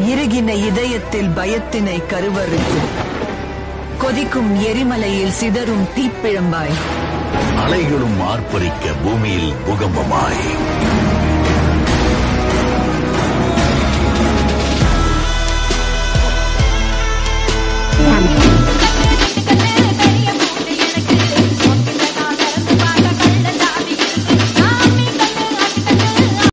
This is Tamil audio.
இறுகின இதயத்தில் பயத்தினை கருவறுத்து கொதிக்கும் எரிமலையில் சிதறும் தீப்பிழம்பாய். அலைகளும் ஆர்ப்பரிக்க பூமியில் பூகம்பமாய்.